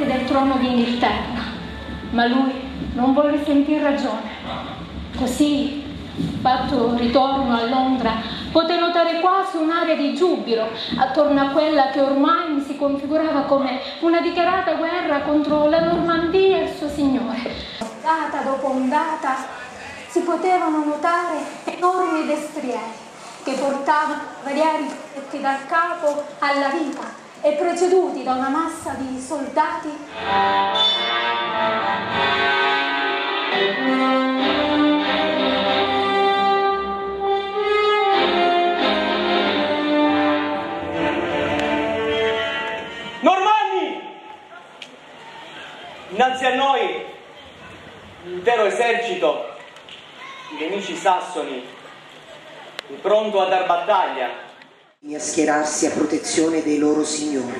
sorte del trono d'Inghilterra, ma lui non volle sentir ragione. Così, fatto ritorno a Londra, poté notare quasi un'area di giubilo attorno a quella che ormai mi si configurava come una dichiarata guerra contro la Normandia e il suo signore. Ondata dopo ondata si potevano notare enormi destrieri che portavano variari dal capo alla vita e preceduti da una massa di soldati Normanni! Innanzi a noi l'intero esercito, i nemici sassoni, pronto a dar battaglia. A schierarsi a protezione dei loro signori.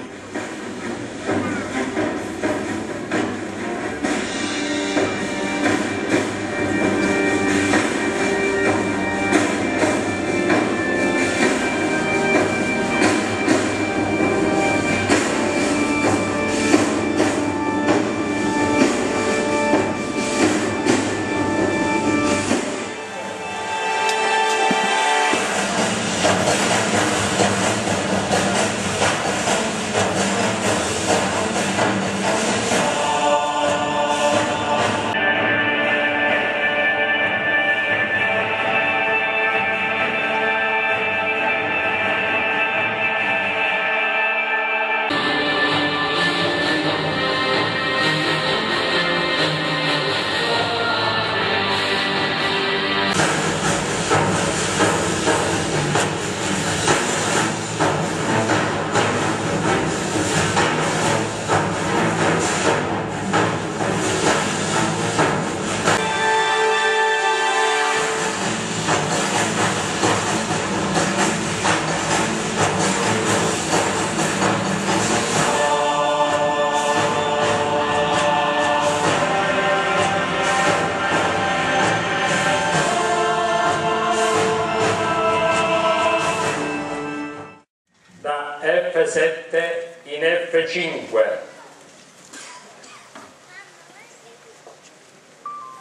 F7 in F5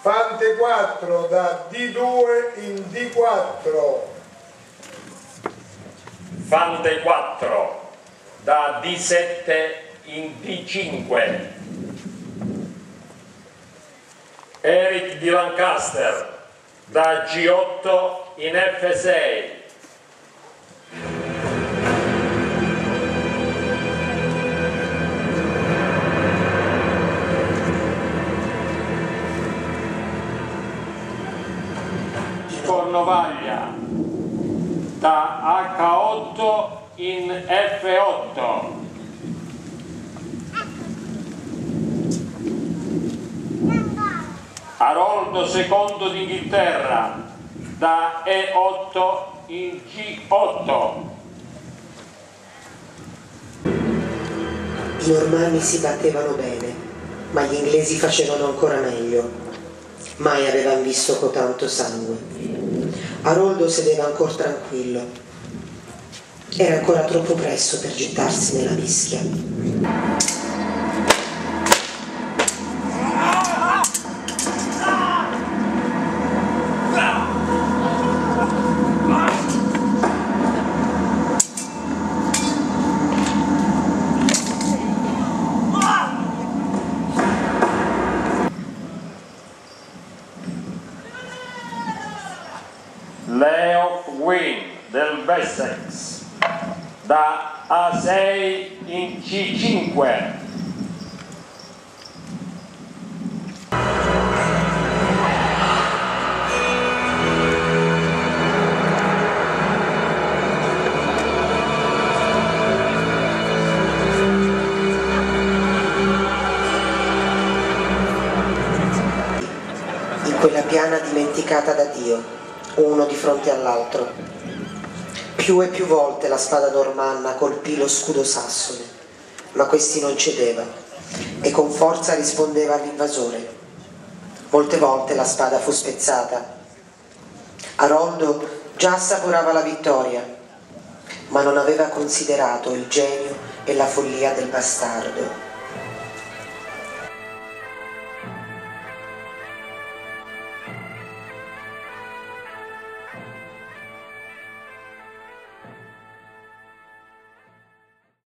Fante 4 da D2 in D4. Fante 4 da D7 in D5 Eric di Lancaster da G8 in F6 Cornovaglia da H8 in F8 Aroldo II d'Inghilterra da E8 in G8 I normanni si battevano bene, ma gli inglesi facevano ancora meglio. Mai avevano visto cotanto sangue. Aroldo sedeva ancora tranquillo. Era ancora troppo presto per gettarsi nella mischia. Wynn del Wessex da A6 in C5 in quella piana dimenticata da Dio, uno di fronte all'altro. Più e più volte la spada normanna colpì lo scudo sassone, ma questi non cedeva e con forza rispondeva all'invasore. Molte volte la spada fu spezzata. Aroldo già assaporava la vittoria, ma non aveva considerato il genio e la follia del bastardo